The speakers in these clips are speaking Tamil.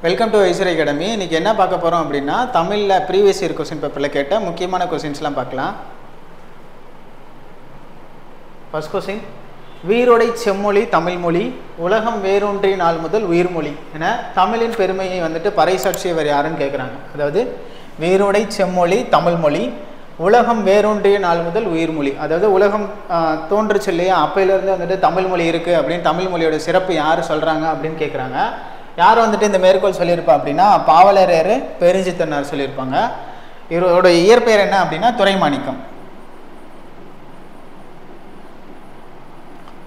வெல்கம் டு ஐஸ்வரி அகாடமி இன்னைக்கு என்ன பார்க்க போகிறோம் அப்படின்னா தமிழில் ப்ரீவியஸ் இயர் கொஸ்டின் பேப்பரில் கேட்ட முக்கியமான கொஸ்டின்ஸ்லாம் பார்க்கலாம். ஃபஸ்ட் கொஸ்டின் வீரோடை செம்மொழி தமிழ்மொழி உலகம் வேரூன்றி நாள் முதல் உயிர்மொழி என தமிழின் பெருமையை வந்துட்டு பறைசாற்றியவர் யாருன்னு கேட்குறாங்க அதாவது வீரோடை செம்மொழி தமிழ்மொழி உலகம் வேரூன்றிய நாள் முதல் உயிர்மொழி அதாவது உலகம் தோன்றுச்சு இல்லையா? அப்பையிலேருந்து வந்துட்டு தமிழ்மொழி இருக்குது அப்படின்னு தமிழ்மொழியோட சிறப்பு யார் சொல்கிறாங்க அப்படின்னு கேட்குறாங்க யார் வந்துட்டு இந்த மேற்கோள் சொல்லியிருப்பா அப்படின்னா பாவலரேறு பெருஞ்சித்தனார் சொல்லியிருப்பாங்க. இவரோட இயற்பெயர் என்ன அப்படின்னா துறைமாணிக்கம்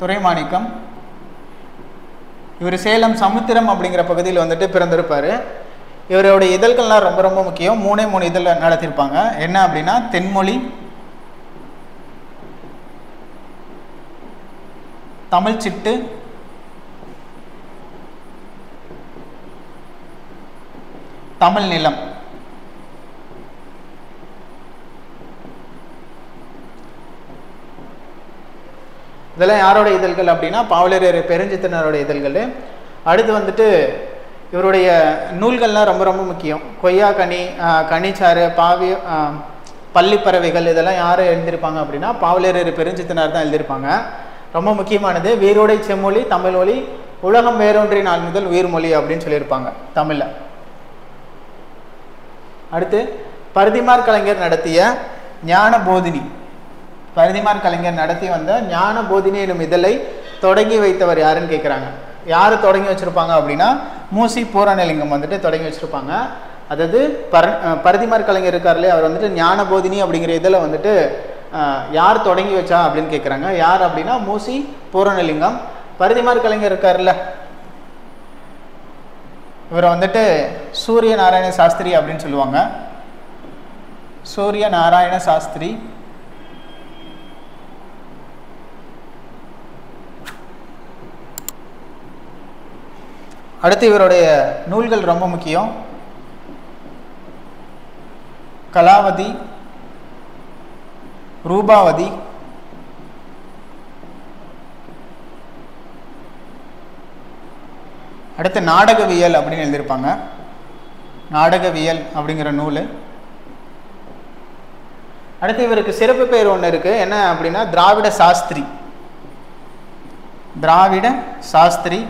துறைமாணிக்கம் இவர் சேலம் சமுத்திரம் அப்படிங்கிற பகுதியில் வந்துட்டு பிறந்திருப்பார். இவருடைய இதழ்கள்லாம் ரொம்ப ரொம்ப முக்கியம். மூணே மூணு இதழ் நடத்தியிருப்பாங்க. என்ன அப்படின்னா தென்மொழி தமிழ் தமிழ் நிலம். இதெல்லாம் யாரோட இதழ்கள் அப்படின்னா பாவலரேறு பெருஞ்சித்தனரோட இதழ்கள். அடுத்து வந்துட்டு இவருடைய நூல்கள்லாம் ரொம்ப ரொம்ப முக்கியம். கொய்யா கனி கனிச்சாறு பாவி பள்ளிப்பறவைகள் இதெல்லாம் யார் எழுதியிருப்பாங்க அப்படின்னா பாவலரேறு பெருஞ்சித்தனார் தான் எழுதியிருப்பாங்க. ரொம்ப முக்கியமானது வீரோடை செம்மொழி தமிழ் மொழி உலகம் வேறொன்றின் நாள் முதல் உயிர்மொழி அப்படின்னு சொல்லியிருப்பாங்க தமிழில். அடுத்து பருதிமார் கலைஞர் நடத்திய ஞான போதினி பரதிமார் கலைஞர் நடத்தி வந்த ஞான போதினி எனும் இதழை தொடங்கி வைத்தவர் யாருன்னு கேட்குறாங்க யார் தொடங்கி வச்சுருப்பாங்க அப்படின்னா மூசி பூரணலிங்கம் வந்துட்டு தொடங்கி வச்சுருப்பாங்க. அதாவது பர பரதிமார் கலைஞர் இருக்கார்லே அவர் வந்துட்டு ஞான போதினி அப்படிங்கிற இதில் வந்துட்டு யார் தொடங்கி வச்சா அப்படின்னு கேட்குறாங்க யார் அப்படின்னா மூசி பூரணலிங்கம். பரதிமார் கலைஞர் இருக்கார்ல இவரை வந்துட்டு சூரிய நாராயண சாஸ்திரி அப்படின்னு சொல்லுவாங்க. சூரிய நாராயண சாஸ்திரி. அடுத்து இவருடைய நூல்கள் ரொம்ப முக்கியம். கலாவதி ரூபாவதி அடுத்து நாடகவியல் அப்படின்னு எழுதியிருப்பாங்க. நாடகவியல் அப்படிங்கிற நூல். அடுத்து இவருக்கு சிறப்பு பேர் ஒன்று இருக்குது என்ன அப்படின்னா திராவிட சாஸ்திரி. திராவிட சாஸ்திரி.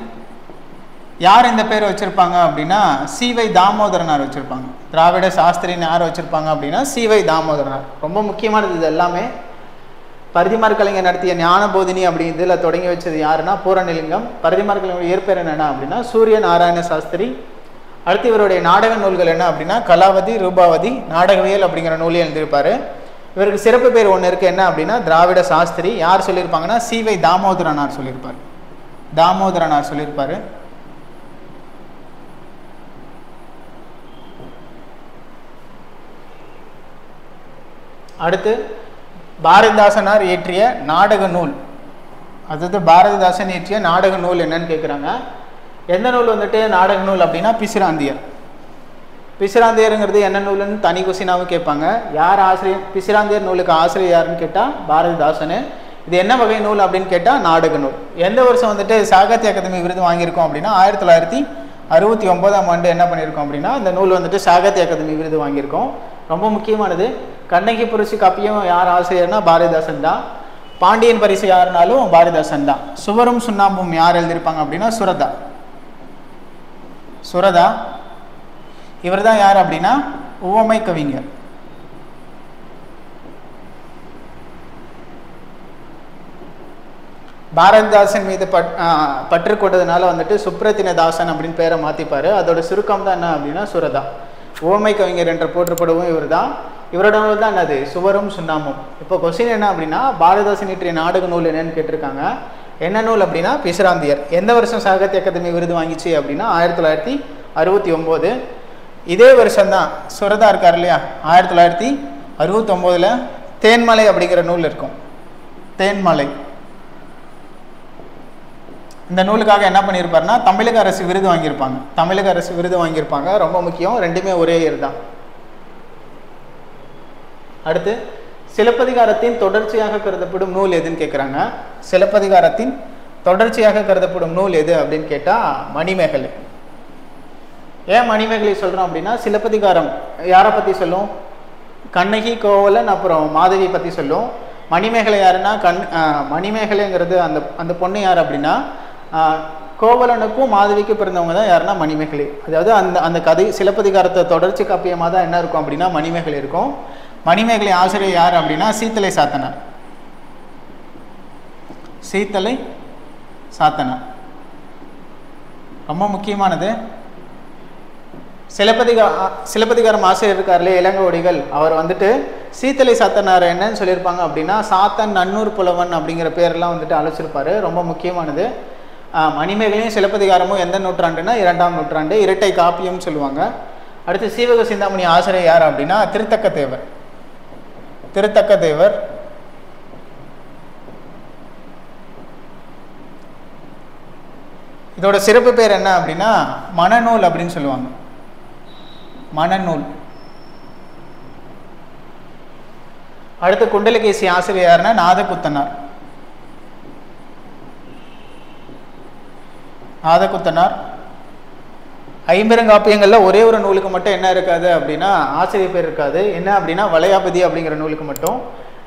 யார் இந்த பேர் வச்சுருப்பாங்க அப்படின்னா சிவை தாமோதரனார் வச்சுருப்பாங்க. திராவிட சாஸ்திரின்னு யார் வச்சுருப்பாங்க அப்படின்னா சிவை தாமோதரனார். ரொம்ப முக்கியமானது இது எல்லாமே. பரதிமார் கலைஞர் நடத்திய ஞான போதினி அப்படி இதில் தொடங்கி வச்சது யாருன்னா பூரணிலிங்கம். பரதிமார் கலைஞர் இயற்பெயர் என்னென்ன அப்படின்னா சூரிய நாராயண சாஸ்திரி. அடுத்து இவருடைய நாடக நூல்கள் என்ன அப்படின்னா கலாவதி ரூபாவதி நாடகவியல் அப்படிங்கிற நூலையும் எழுதியிருப்பாரு. இவருக்கு சிறப்பு பேர் ஒன்று இருக்குது என்ன அப்படின்னா திராவிட சாஸ்திரி. யார் சொல்லியிருப்பாங்கன்னா சிவை தாமோதரனார் சொல்லியிருப்பார். தாமோதரனார் சொல்லியிருப்பார். அடுத்து பாரதிதாசனார் இயற்றிய நாடக நூல். அதாவது பாரதிதாசன் இயற்றிய நாடக நூல் என்னன்னு கேட்குறாங்க எந்த நூல் வந்துட்டு நாடக நூல் அப்படின்னா பிசிராந்தியர். பிசிராந்தியருங்கிறது என்ன நூலுன்னு தனி கொசினாவும் கேட்பாங்க. யார் ஆசிரியர் பிசிராந்தியர் நூலுக்கு ஆசிரியர் யாருன்னு கேட்டால் பாரதிதாசனு. இது என்ன வகை நூல் அப்படின்னு கேட்டால் நாடக நூல். எந்த வருஷம் வந்துட்டு சாகித்ய அகாதமி விருது வாங்கியிருக்கோம் அப்படின்னா ஆயிரத்தி தொள்ளாயிரத்தி அறுபத்தி ஒன்பதாம் ஆண்டு என்ன பண்ணியிருக்கோம் அப்படின்னா இந்த நூல் வந்துட்டு சாகித்ய அகாதமி விருது வாங்கியிருக்கோம். ரொம்ப முக்கியமானது. கண்ணகி புரட்சி காப்பியும் யார் ஆசிரியர்னா பாரதிதாசன் தான். பாண்டியன் பரிசு யாருனாலும் பாரதிதாசன் தான். சுவரும் சுண்ணாம்பும் யார் எழுதியிருப்பாங்க அப்படின்னா சுரதா. சுரதா. இவர் தான் யார் அப்படின்னா? உவமை கவிஞர். பாரதிதாசன் மீது பட் ஆஹ் பற்று கொண்டதுனால வந்துட்டு சுப்ரத்தின தாசன் அப்படின்னு பேரை மாற்றிப்பார் அதோட சுருக்கம் தான் என்ன அப்படின்னா சுரதா. உவமை கவிஞர் என்ற போற்றப்படவும் இவர் தான் இவரோட நூல் தான் என்னது சுவரும் சுண்ணாமும். இப்போ கொஸ்டின் என்ன அப்படின்னா பாரதாசன் இற்றிய நாடக நூல் என்னன்னு கேட்டிருக்காங்க. என்ன நூல் அப்படின்னா பிசுராந்தியர். எந்த வருஷம் சாகித்ய அகாதமி விருது வாங்கிச்சு அப்படின்னா ஆயிரத்தி தொள்ளாயிரத்தி அறுபத்தி ஒம்போது. இதே வருஷம்தான் சுரதா இருக்கார் இல்லையா? ஆயிரத்தி தொள்ளாயிரத்தி அறுபத்தொம்போதில் தேன்மலை அப்படிங்கிற நூல் இருக்கும். தேன்மலை. இந்த நூலுக்காக என்ன பண்ணியிருப்பாருன்னா தமிழக அரசு விருது வாங்கியிருப்பாங்க. தமிழக அரசு விருது வாங்கியிருப்பாங்க. ரொம்ப முக்கியம். ரெண்டுமே ஒரே இயர் தான். அடுத்து சிலப்பதிகாரத்தின் தொடர்ச்சியாக கருதப்படும் நூல் எதுன்னு கேட்குறாங்க சிலப்பதிகாரத்தின் தொடர்ச்சியாக கருதப்படும் நூல் எது அப்படின்னு கேட்டால் மணிமேகலை. ஏன் மணிமேகலை சொல்கிறோம் அப்படின்னா சிலப்பதிகாரம் யாரை பற்றி சொல்லும்? கண்ணகி கோவலன் அப்புறம் மாதவி பற்றி சொல்லும். மணிமேகலை யாருன்னா கண் மணிமேகலைங்கிறது அந்த அந்த பொண்ணு யார் அப்படின்னா கோவலனுக்கும் மாதவிக்கும் பிறந்தவங்க தான் யாருன்னா மணிமேகலை. அதாவது அந்த அந்த கதை சிலப்பதிகாரத்தை தொடர்ச்சி காப்பியமாக தான் என்ன இருக்கும் அப்படின்னா மணிமேகலை இருக்கும். மணிமேகலை ஆசிரியர் யார் அப்படின்னா சீத்தலை சாத்தனார். சீத்தலை சாத்தனார். ரொம்ப முக்கியமானது. சிலப்பதிகா சிலப்பதிகாரம் ஆசிரியர் இருக்கார்லே இளங்கோடிகள் அவர் வந்துட்டு சீத்தலை சாத்தனார் என்னன்னு சொல்லியிருப்பாங்க அப்படின்னா சாத்தன் நன்னூர் புலவன் அப்படிங்கிற பேர்லாம் வந்துட்டு அழைச்சிருப்பார். ரொம்ப முக்கியமானது. மணிமேகலையும் சிலப்பதிகாரமும் எந்த நூற்றாண்டுனா இரண்டாம் நூற்றாண்டு இரட்டை காப்பியம்னு சொல்லுவாங்க. அடுத்து சீவக சிந்தாமணி ஆசிரியர் யார் அப்படின்னா திருத்தக்க தேவர் திருத்தக்க தேவர். இதோட சிறப்பு பேர் என்ன அப்படின்னா மனநூல் அப்படின்னு சொல்லுவாங்க. மனநூல். அடுத்து குண்டலகேசி ஆசிரியர் யாருன்னா நாதகுத்தனார். நாதகுத்தனார். ஐம்பெருங்காப்பியங்களில் ஒரே ஒரு நூலுக்கு மட்டும் என்ன இருக்காது அப்படின்னா ஆசிரியர் பேர் இருக்காது. என்ன அப்படின்னா வளையாபதி அப்படிங்கிற நூலுக்கு மட்டும்.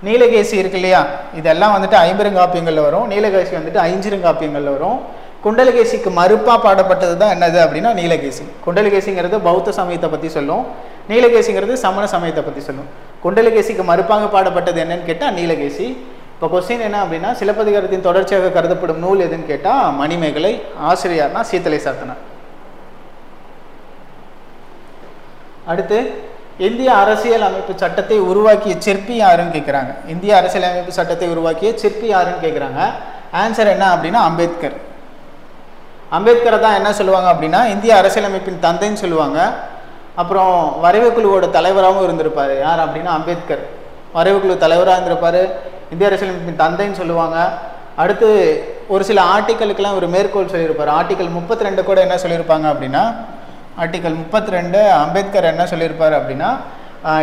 நீலகேசி இருக்கு இல்லையா? இதெல்லாம் வந்துட்டு ஐம்பெருங்காப்பியங்களில் வரும். நீலகேசி வந்துட்டு ஐஞ்சிருங்காப்பியங்களில் வரும். குண்டலகேசிக்கு மறுப்பாக பாடப்பட்டது தான் என்னது அப்படின்னா நீலகேசி. குண்டலகேசிங்கிறது பௌத்த சமயத்தை பற்றி சொல்லும். நீலகேசிங்கிறது சமண சமயத்தை பற்றி சொல்லும். குண்டலகேசிக்கு மறுப்பாக பாடப்பட்டது என்னன்னு கேட்டால் நீலகேசி. இப்போ கொஸ்டின் என்ன அப்படின்னா சிலப்பதிகாரத்தின் தொடர்ச்சியாக கருதப்படும் நூல் எதுன்னு கேட்டால் மணிமேகலை ஆசிரியர்னா சீத்தலை சாத்தனார். அடுத்து இந்திய அரசியல் அமைப்பு சட்டத்தை உருவாக்கிய சிற்பி யாருன்னு கேட்குறாங்க இந்திய அரசியல் அமைப்பு சட்டத்தை உருவாக்கிய சிற்பி யாருன்னு கேட்குறாங்க ஆன்சர் என்ன அப்படின்னா அம்பேத்கர். அம்பேத்கரை தான் என்ன சொல்லுவாங்க அப்படின்னா இந்திய அரசியலமைப்பின் தந்தைன்னு சொல்லுவாங்க. அப்புறம் வரைவு குழுவோட தலைவராகவும் இருந்திருப்பார். யார் அப்படின்னா அம்பேத்கர். வரைவு குழு தலைவராக இருந்திருப்பார். இந்திய அரசியலமைப்பின் தந்தைன்னு சொல்லுவாங்க. அடுத்து ஒரு சில ஆர்டிக்கலுக்கெல்லாம் ஒரு மேற்கோள் சொல்லியிருப்பார். ஆர்டிக்கல் முப்பத்தி ரெண்டு கூட என்ன சொல்லியிருப்பாங்க அப்படின்னா ஆர்டிக்கல் முப்பத்தி ரெண்டு அம்பேத்கர் என்ன சொல்லியிருப்பார் அப்படின்னா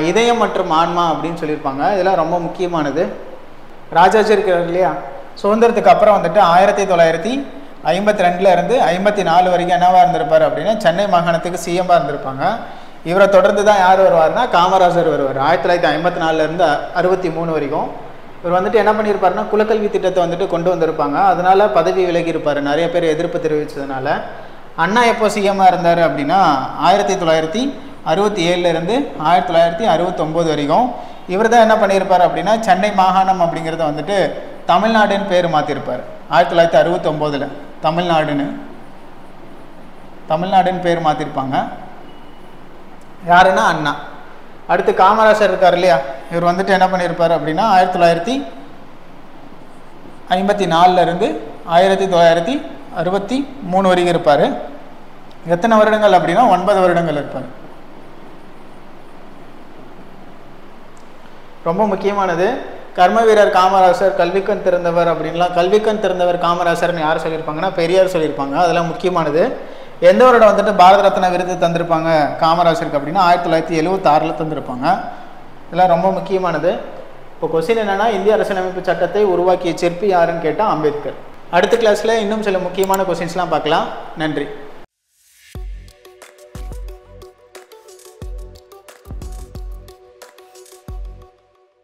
இதயம் மற்றும் ஆன்மா அப்படின்னு சொல்லியிருப்பாங்க. இதெல்லாம் ரொம்ப முக்கியமானது. ராஜாஜி இருக்கிறார் இல்லையா? சுதந்திரத்துக்கு அப்புறம் வந்துட்டு ஆயிரத்தி தொள்ளாயிரத்தி ஐம்பத்தி ரெண்டுல இருந்து ஐம்பத்தி நாலு வரைக்கும் என்னவா இருந்திருப்பார் அப்படின்னா சென்னை மாகாணத்துக்கு சிஎம்மாக இருந்திருப்பாங்க. இவரை தொடர்ந்து தான் யார் வருவார்னா காமராஜர் வருவார். ஆயிரத்தி தொள்ளாயிரத்தி ஐம்பத்தி நாலுலேருந்து அறுபத்தி மூணு வரைக்கும். இவர் வந்துட்டு என்ன பண்ணியிருப்பாருன்னா குலக்கல்வி திட்டத்தை வந்துட்டு கொண்டு வந்திருப்பாங்க. அதனால பதவி விலகி இருப்பார் நிறைய பேர் எதிர்ப்பு தெரிவித்ததுனால அண்ணா எப்போ சிஎம்மாக இருந்தார் அப்படின்னா ஆயிரத்தி தொள்ளாயிரத்தி அறுபத்தி ஏழுலேருந்து ஆயிரத்தி தொள்ளாயிரத்தி அறுபத்தொம்போது வரைக்கும் இவர் தான் என்ன பண்ணியிருப்பார் அப்படின்னா சென்னை மாகாணம் அப்படிங்கிறத வந்துட்டு தமிழ்நாடுன்னு பேர் மாற்றிருப்பார் ஆயிரத்தி தொள்ளாயிரத்தி அறுபத்தொம்போதில். தமிழ்நாடுன்னு. தமிழ்நாடுன்னு பேர் மாற்றிருப்பாங்க யாருன்னா அண்ணா. அடுத்து காமராஜர் இருக்கார் இல்லையா? இவர் வந்துட்டு என்ன பண்ணியிருப்பார் அப்படின்னா ஆயிரத்தி தொள்ளாயிரத்தி ஐம்பத்தி நாலுலேருந்து ஆயிரத்தி தொள்ளாயிரத்தி அறுபத்தி மூணு வரைக்கும் இருப்பார். எத்தனை வருடங்கள் அப்படின்னா ஒன்பது வருடங்கள் இருப்பார். ரொம்ப முக்கியமானது கர்ம வீரர் காமராசர் கல்விக்கண் திறந்தவர் அப்படின்லாம் கல்விக்கண் திறந்தவர் காமராசர்னு யார் சொல்லியிருப்பாங்கன்னா பெரியார் சொல்லியிருப்பாங்க. அதெல்லாம் முக்கியமானது. எந்த வருடம் வந்துட்டு பாரத ரத்னா விருது தந்திருப்பாங்க காமராசருக்கு அப்படின்னா ஆயிரத்தி தொள்ளாயிரத்தி எழுபத்தாறில் தந்திருப்பாங்க. இதெல்லாம் ரொம்ப முக்கியமானது. இப்போ கொஸ்டின் என்னென்னா இந்திய அரசியலமைப்பு சட்டத்தை உருவாக்கிய சிற்பி யாருன்னு கேட்டால் அம்பேத்கர். அடுத்த கிளாஸில் இன்னும் சில முக்கியமான கொஸ்டின்ஸ்லாம் பார்க்கலாம். நன்றி.